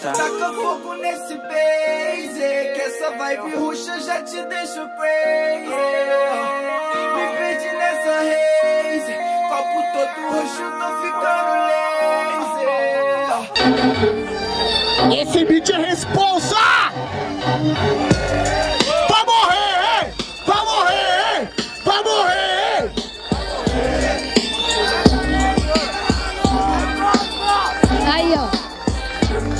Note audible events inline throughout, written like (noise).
Taca fogo nesse base Que essa vibe ruxa já te deixa crazy Me perdi nessa haze Copo todo roxo, tô ficando lazy Esse beat é responsa! Vai morrer, hein? Vai morrer, hein? Vai morrer, hein? Aí, ó.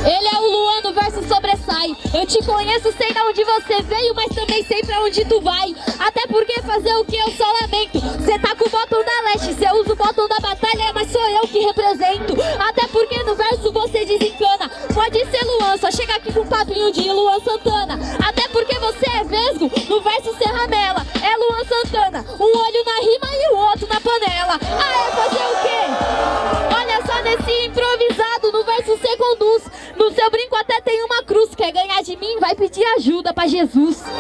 Ele é o Luan do verso sobressai. Eu te conheço, sei de onde você veio, mas também sei pra onde tu vai. Até porque fazer o que eu só lamento. Cê tá com o botão da leste, cê usa o botão da batalha, mas sou eu que represento. Até porque no verso você desencana. Pode ser Luan, só chega aqui com papinho de Luan Santana. Até porque você é vesgo, no verso cê ramela. É Luan Santana, um olho na rima e o outro na panela. Ah, é fazer o quê? Olha só nesse improvisado, no verso cê conduz. No seu brinco até tem uma cruz. Quer ganhar de mim? Vai pedir ajuda pra Jesus. E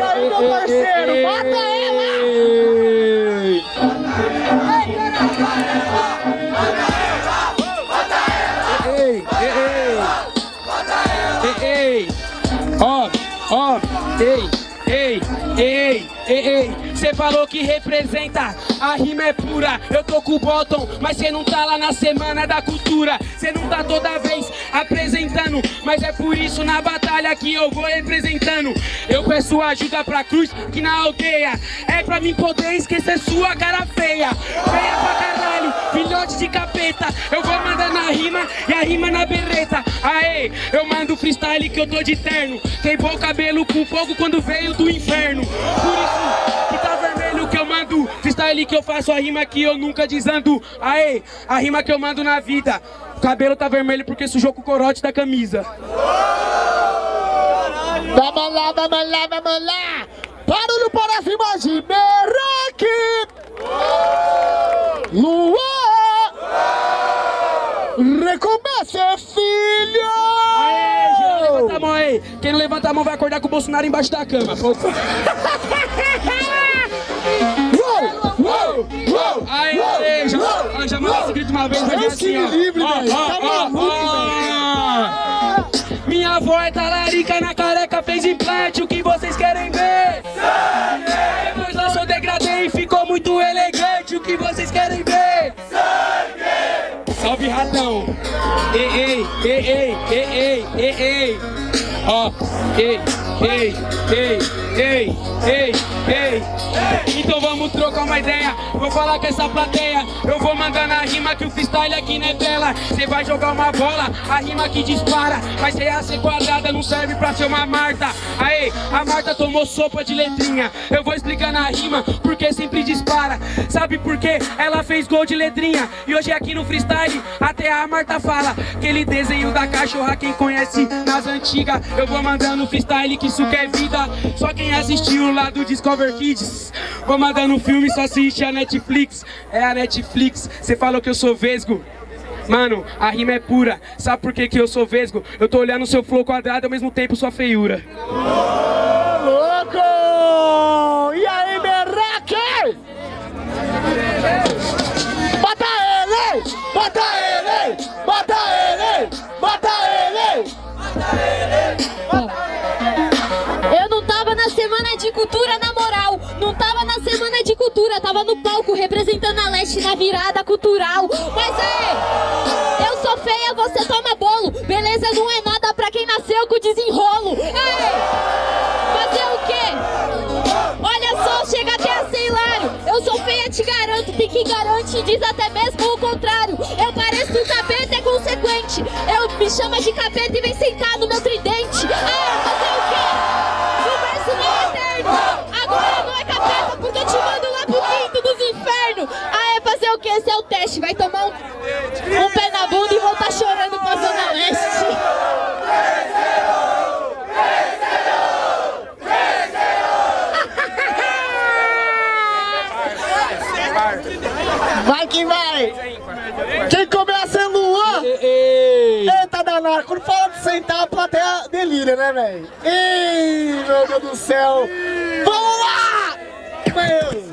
aí, meu parceiro, (laughs) mata ela! Falou que representa, a rima é pura. Eu tô com o bottom, mas cê não tá lá na semana da cultura. Cê não tá toda vez apresentando, mas é por isso na batalha que eu vou representando. Eu peço ajuda pra cruz, que na aldeia é pra mim poder esquecer sua cara feia. Feia pra caralho, filhote de capeta. Eu vou mandando a rima e a rima na berreta. Aê, eu mando freestyle que eu tô de terno. Queimou o cabelo com fogo quando veio do inferno. Por isso Freestyle que eu faço a rima que eu nunca desando. Aê, a rima que eu mando na vida. O cabelo tá vermelho porque sujou com o corote da camisa. Vamos lá, vamos lá, vamos lá! Barulho para rimas de Merak! Luan! Recomeça, filho! Aê, levanta a mão aí. Quem não levanta a mão vai acordar com o Bolsonaro embaixo da cama. (laughs) vez, vai vir Deus assim, que ó. me livre, velho. Tá maluco, ó. Minha avó é talarica na careca, fez implante, o que vocês querem ver? Depois lançou degradê e ficou muito elegante, o que vocês querem ver? Salve ratão! Ei, ei, ei, ei, ei, ei, ei, ei! Ó, ei, ei, ei, ei, ei, ei! Então vamos trocar uma ideia, vou falar com essa plateia. Eu vou mandando a rima que o freestyle aqui não é tela. Cê vai jogar uma bola, a rima que dispara. Mas ser A ser quadrada não serve pra ser uma Marta. Aê, a Marta tomou sopa de letrinha. Eu vou explicando a rima, porque sempre dispara. Sabe por quê? Ela fez gol de letrinha. E hoje aqui no freestyle, até a Marta fala. Aquele desenho da cachorra, quem conhece nas antigas. Eu vou mandando freestyle, que isso que é vida. Só quem assistiu lá do Discover Kids. Vou mandando filme, só assiste a Netflix. É a Netflix. Você falou que eu sou vesgo. Mano, a rima é pura. Sabe por que, que eu sou vesgo? Eu tô olhando seu flow quadrado ao mesmo tempo sua feiura. Louco! E aí, Merak? Bota ele! Bota ele! Bota ele! Bota ele! Cultura, na moral. Não tava na semana de cultura, tava no palco representando a leste na virada cultural. Mas é, eu sou feia, você toma bolo. Beleza não é nada pra quem nasceu com desenrolo. Ei, fazer o quê? Olha só, chega até a hilário. Eu sou feia, te garanto, tem que garante, diz até mesmo o contrário. Eu pareço um capeta, é consequente. Eu me chama de capeta e vem sentar no meu tridente. Esse é o teste. Vai tomar um, um pé na bunda e voltar chorando pra Zona Leste. Vai que vai! Quem começa é Luan! Ei, Eita danado, quando fala de sentar, a plateia delira, né, velho? Ei, meu Deus do céu! Vamos lá! Meu.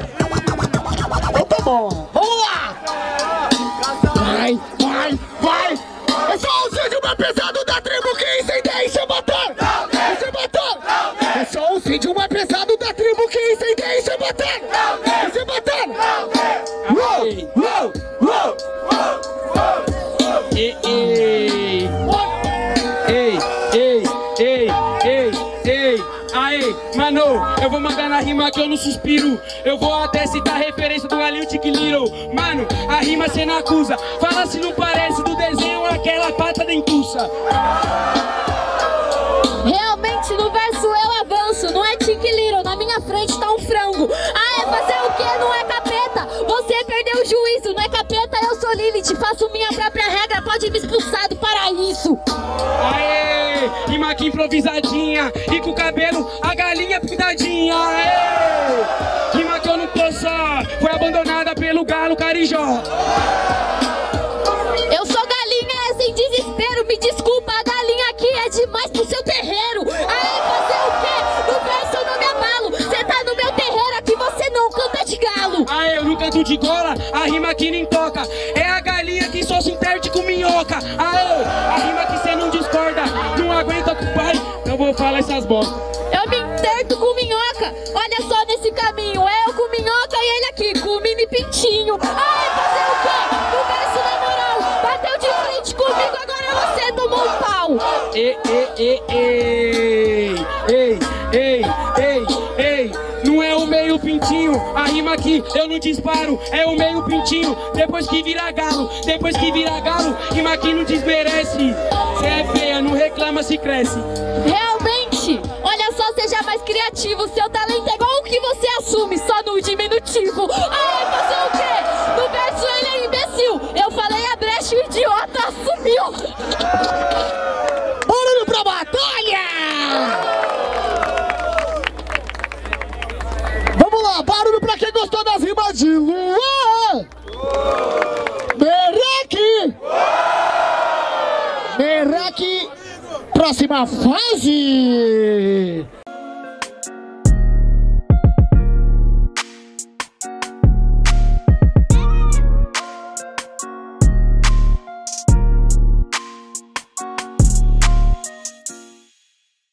Então tá bom, Ei, ei, ei, ei, ei, ei, ei, aê, mano, eu vou mandar na rima que eu não suspiro. Eu vou até citar referência do Galinho Tic Little. Mano, a rima cê não acusa. Fala se não parece do desenho aquela pata dentuça. Realmente no verso eu avanço, não é Tic Little, na minha frente tá um frango. Ah, é fazer o quê? Não é capeta. Você perdeu o juízo, não é capeta, eu sou Lilith. Faço minha própria regra, pode me expulsar do paraíso. Aê, rima aqui improvisadinha e com o cabelo a galinha pintadinha. Aê, rima que eu não tô só, foi abandonada pelo galo carijó. Eu sou galinha, é sem desespero, me desculpa, a galinha aqui é demais pro seu terreiro. Aí fazer o quê? No verso eu não me abalo. Cê tá no meu terreiro, aqui você não canta de galo. Aê, eu não canto de gola, a rima aqui nem toca. É Aê, a rima que cê não discorda, não aguenta com o pai. Não vou falar essas bostas. Eu me interto com minhoca. Olha só nesse caminho, eu com minhoca e ele aqui com o mini pintinho. Ai, fazer o quê? No verso na moral, bateu de frente comigo, agora você tomou um pau. Ei, ei, ei, ei, meio pintinho, a rima aqui eu não disparo, é o meio pintinho, depois que vira galo, depois que vira galo, rima aqui não desmerece, cê é feia, não reclama se cresce. Realmente, olha só, seja mais criativo. Seu talento é igual o que você assume, só no diminutivo. De Luan! Merek! Merek, próxima fase!